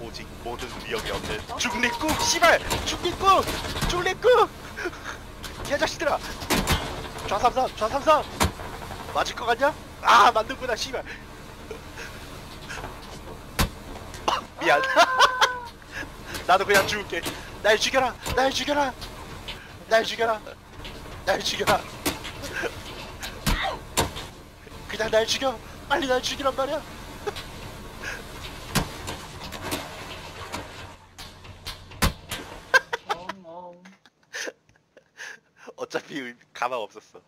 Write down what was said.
오직 모든 위험이 없는 중립국 씨발! 중립국 중립국 개자식들아! 좌삼삼 좌삼삼 맞을 것 같냐? 아 맞는구나 씨발! 미안. 나도 그냥 죽을게. 날 죽여라 날 죽여라! 날 죽여라! 날 죽여라! 그냥 날 죽여! 빨리 날 죽이란 말이야 어차피 가망 없었어